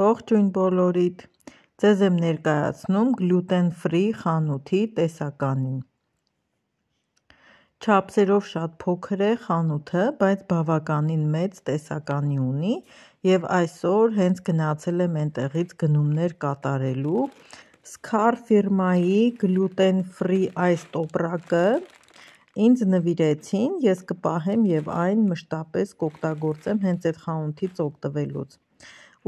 Ողջույն բոլորիդ, ձեզ եմ ներկայացնում գլյուտեն ֆրի խանութի տեսականին։ Չափսերով շատ փոքր է խանութը, բայց բավականին մեծ տեսականի ունի եւ այսօր հենց գնացել եմ այնտեղից գնումներ կատարելու Scar ֆիրմայի գլյուտեն ֆրի այս տոպրակը ինձ նվիրեցին, ես կպահեմ եւ այն մշտապես կօգտագործեմ հենց այդ խանութից օգտվելուց։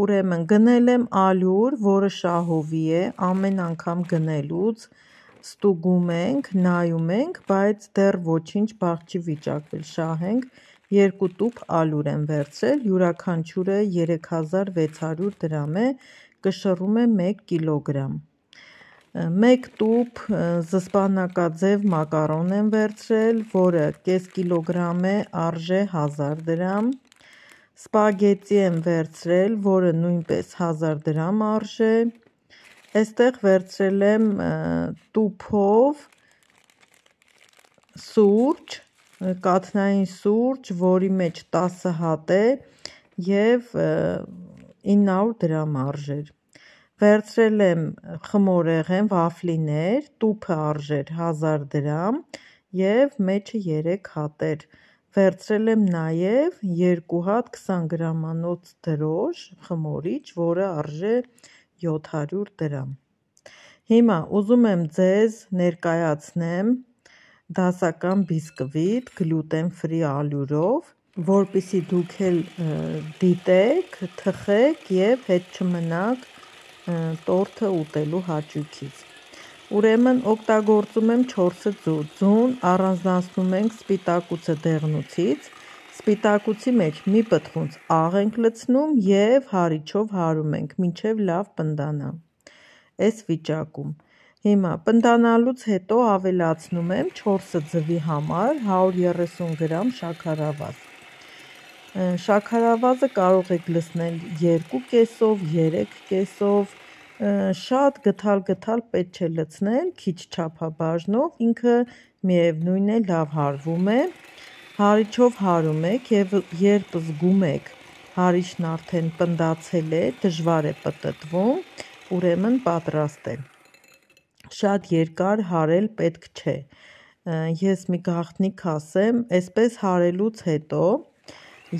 Ուրեմն գնել եմ ալյուր, որը շահովի է, ամեն անգամ գնելուց ստուգում ենք, նայում ենք, բայց դեռ ոչինչ բախ չի վիճակվել, շահենք, երկու տուփ ալյուր եմ վերցրել, յուրաքանչյուրը 3600 դրամ է, կշռում է 1 կիլոգրամ։ 1 տուփ զսպանակաձև մակարոն եմ վերցրել, որը կես կիլոգրամ է, արժե 1000 դրամ։ Սպագետի եմ վերցրել, որը նույնպես 1000 դրամ արժե։ Այստեղ վերցրել եմ տուփով սուրճ, կաթնային սուրճ, որի մեջ 10 հատ է եւ 900 դրամ արժեր։ Վերցրել եմ խմորեղեն, վաֆլիներ, տուփը արժեր 1000 դրամ եւ մեջը 3 հատ էր։ Վերցրել եմ նաեւ 2 հատ 20 գրամանոց դրոշ խմորիչ, որը արժե 700 դրամ։ Հիմա ուզում եմ ձեզ ներկայացնեմ դասական բիսկվիտ գլյուտեն ֆրի ալյուրով, որպիսի դուք էլ դիտեք, թխեք եւ հետ չմնաք տորթը ուտելու հաճույքից։ Ուրեմն օգտագործում եմ 4 ձու, ձուն առանձնացնում ենք սպիտակուցը դեղնուցից, սպիտակուցի մեջ մի պտղունց աղ ենք լցնում եւ հարիչով հարում ենք, մինչև լավ պնդանա։ Այս վիճակում։ Հիմա պնդանալուց հետո ավելացնում եմ 4 ձվի համար 130 գրամ շաքարավազ։ Շաքարավազը կարող եք լցնել 2 կեսով, 3 կեսով, շատ գթալ-գթալ պետք չէ լցնել, քիչ չափաբաժնով, ինքը միևնույն է լավ հարվում է։ Հարիչով հարում եք եւ երբ զգում եք հարիչն արդեն պնդացել է, դժվար է պտտվում, ուրեմն պատրաստ է։ Շատ երկար հարել պետք չէ։ Ես մի գաղտնիք ասեմ, այսպես հարելուց հետո,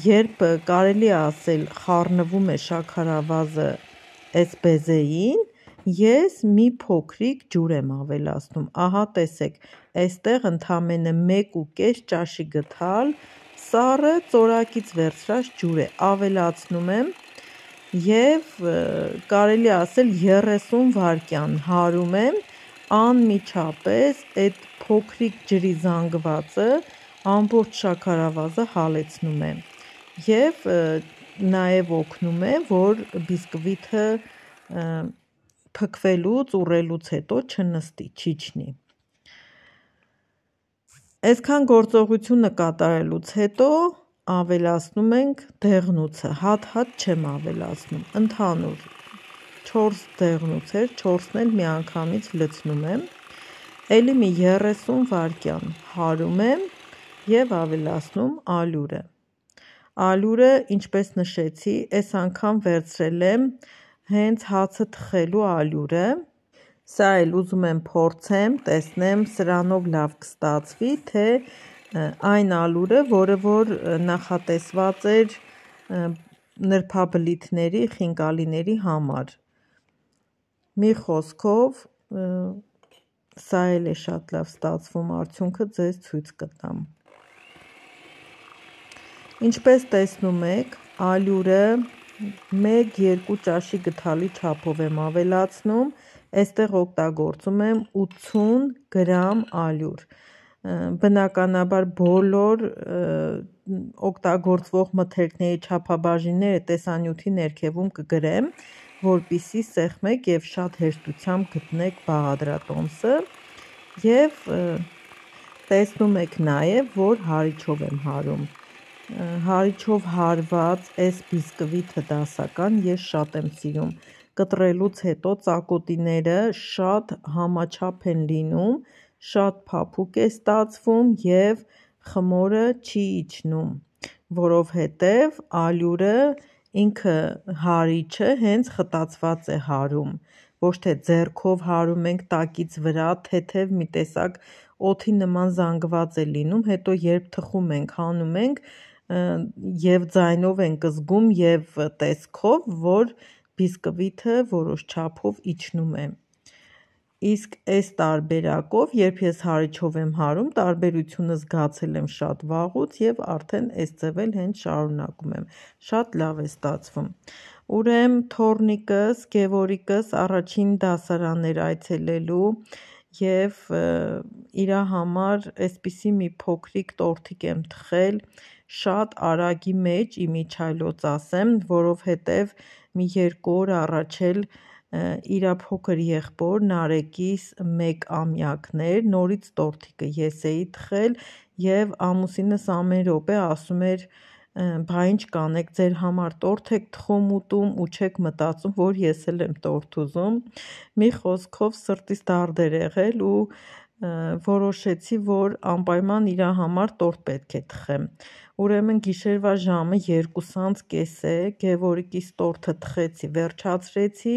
երբ կարելի ասել խառնվում է շաքարավազը այս բեզեին, ես մի փոքրիկ ջուր եմ ավելացնում, ահա տեսեք, այստեղ ընդամենը 1.5 ճաշի գթալ սառը ծորակից վերցրած ջուր է, ավելացնում եմ եւ կարելի ասել 30 վայրկյան հարում եմ անմիջապես այդ փոքրիկ ջրի զանգվածը ամբողջ շաքարավազը հալեցնում եմ եւ նաեւ օգնում է որ բիսկվիթը փքվելուց, ուռելուց հետո չնստի, չիջնի։ Այսքան գործողությունը կատարելուց հետո ավելացնում ենք դեղնուցը, հատ-հատ չեմ ավելացնում, ընդհանուր 4 դեղնուց էր, 4-ն էլ միանգամից լցնում եմ, էլի մի 30 վայրկյան հարում եմ եւ ավելացնում ալյուրը։ Ալյուրը, ինչպես նշեցի, այս անգամ վերցրել եմ հենց հացը թխելու ալյուրը, սա էլ ուզում եմ փորձեմ, տեսնեմ սրանով լավ կստացվի, թե այն ալյուրը, որը որ նախատեսված էր նրբաբլիթների, խինկալիների համար։ Մի խոսքով սա էլ է շատ լավ ստացվում, արդյունքը ձեզ ցույց կտամ։ Ինչպես տեսնում եք, ալյուրը 1-2 ճաշի գթալի չափով եմ ավելացնում, այստեղ օգտագործում եմ 80 գրամ ալյուր։ Բնականաբար բոլոր օգտագործվող մթերքների չափաբաժինները տեսանյութի ներքևում կգրեմ, որպիսի սեղմեք եւ շատ հեշտությամբ գտնեք բաղադրատոմսը եւ տեսնում եք նաեւ, որ հարիչով եմ հարում հարիչով հարված այս բիսկվիթը դասական ես շատ եմ սիրում։ Կտրելուց հետո ծակոտիները շատ համաչափ են լինում, շատ փափուկ է ստացվում եւ խմորը չի իջնում, որովհետեւ ալյուրը ինքը հարիչը հենց խտացված է հարում, ոչ թե ձեռքով հարում ենք տակից վրա, թեթև մի տեսակ օդի նման զանգված է լինում, հետո երբ թխում ենք, հանում ենք, եւ ձայնով ենք զգում եւ տեսքով, որ բիսկվիթը որոշ չափով իջնում է։ Իսկ այս տարբերակով, երբ ես հարիչով եմ հարում, տարբերությունը զգացել եմ շատ վաղուց եւ արդեն այս ձև էլ հենց շարունակում եմ։ Շատ լավ է ստացվում։ Ուրեմն թորնիկս, Գևորիկս առաջին դասարան էր այցելելու եւ իր համար այսպիսի մի փոքրիկ տորթիկ եմ թխել շատ արագի մեջ իմիջայլոց ասեմ, որովհետև մի երկու օր առաջ էլ իր փոքր եղբոր Նարեկիս 1 ամյակն էր, նորից տորթիկը ես էի թխել եւ ամուսինս ամեն րոպե ասում էր բա ինչ կանեք ձեր համար տորթ եք թխում ուտում ու չեք մտածում որ ես էլ եմ տորթ ուզում մի խոսքով սրտիս դարդեր եղել ու որոշեցի որ անպայման իր համար տորթ պետք է թխեմ ուրեմն գիշերվա ժամը 2:30 է Գևորգիս տորթը թխեցի վերջացրեցի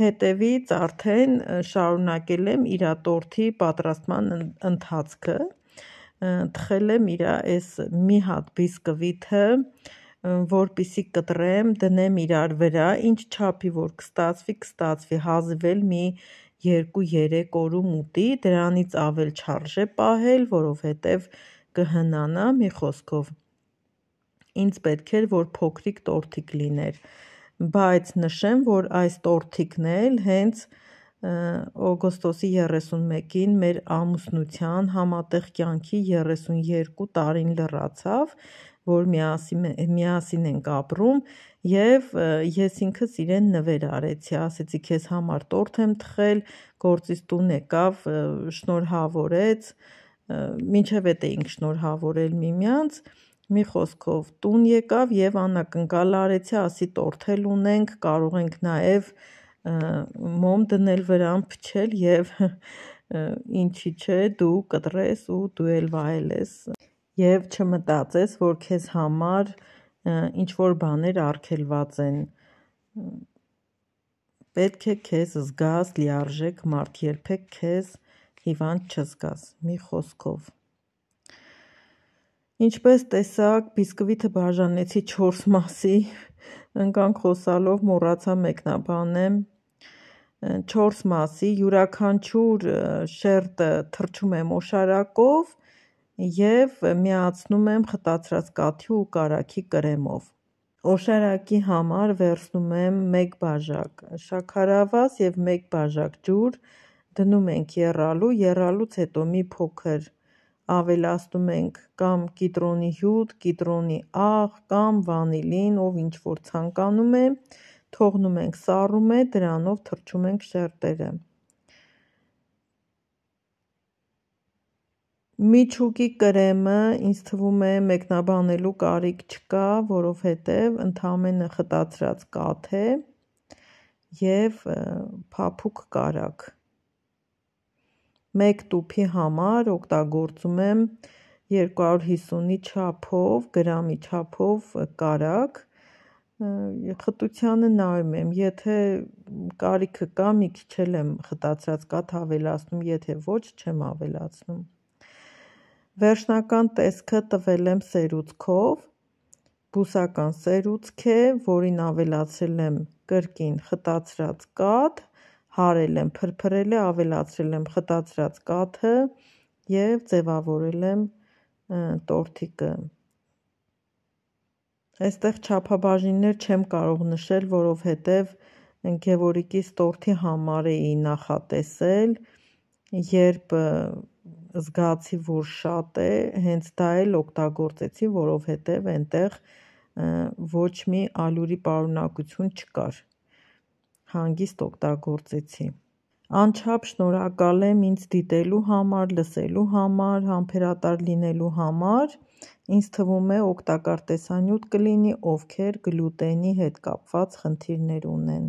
հետևից արդեն շարունակել եմ իր տորթի պատրաստման ընթացքը թխել եմ իր այս մի հատ բիսկվիթը որպիսի կտրեմ դնեմ իրար վրա ինչ չափի որ կստացվի կստացվի հազիվ էլ մի 2-3 օրում ուտի դրանից ավել չարժե պահել որովհետև կհնանա մի խոսքով ինձ պետք էր որ փոքրիկ տորթիկ լիներ բայց նշեմ որ այս տորթիկն էլ հենց օգոստոսի 31-ին մեր ամուսնության համատեղ կյանքի 32 տարին լրացավ, որ միասին, միասին ենք ապրում եւ ես ինքս իրեն նվեր արեցի, ասեցի քեզ համար տորթ եմ թխել, գործից տուն եկավ, շնորհավորեց, մինչև էդ էինք շնորհավորել միմյանց, մի խոսքով տուն եկավ եւ անակնկալ արեցի, ասի տորթել ունենք, կարող ենք նաեւ մոմ դնել վրան փչել եւ ինչի՞ չէ դու կտրես ու դու էլ վայելես եւ չմտածես որ քեզ համար ինչ որ բաներ արգելված են պետք է քեզ զգաս լիարժեք մարդ երբեք քեզ հիվանդ չզգաս մի խոսքով ինչպես տեսակ բիսկվիթը բաժանեցի 4 մասի ընկանք խոսալով մոռացա մեկնաբանեմ 4 մասի յուրաքանչյուր շերտը թրջում եմ օշարակով եւ միացնում եմ խտացրած կաթի ու կարագի կրեմով օշարակի համար վերցնում եմ 1 բաժակ շաքարավազ եւ 1 բաժակ ջուր դնում ենք եռալու եռալուց հետո մի փոքր ավելացնում ենք կամ կիտրոնի հյութ, կիտրոնի աղ կամ վանիլին, ով ինչ որ ցանկանում է, թողնում ենք սառում է, դրանով թրջում ենք շերտերը։ Միջուկի կրեմը ինձ թվում է մեկնաբանելու կարիք չկա, որովհետև ընդամենը խտացրած կաթ է եւ փափուկ կարագ։ 1 տուփի համար օգտագործում եմ 250-ի չափով, գրամի չափով կարագ, խտությանը նայում եմ, եթե կարիքը կա, մի քիչ էլ եմ խտացրած կաթ ավելացնում, եթե ոչ, չեմ ավելացնում։ Վերջնական տեսքը տվել եմ սերուցքով, բուսական սերուցք է, որին ավելացրել եմ կրկին խտացրած կաթ, հարել եմ, փրփրել է, ավելացրել եմ խտացրած կաթը եւ ձևավորել եմ տորթիկը Այստեղ չափաբաժիններ չեմ կարող նշել, որովհետև Գևորգիս տորթի համար էի նախատեսել, երբ զգացի, որ շատ է, հենց դա էլ օգտագործեցի, որովհետև այնտեղ ոչ մի ալյուրի պարունակություն չկար, հանգիստ օգտագործեցի։ Անչափ շնորհակալ եմ ինձ դիտելու համար, լսելու համար, համբերատար լինելու համար ինձ թվում է օգտակար տեսանյութ կլինի, ովքեր գլյուտենի հետ կապված խնդիրներ ունեն: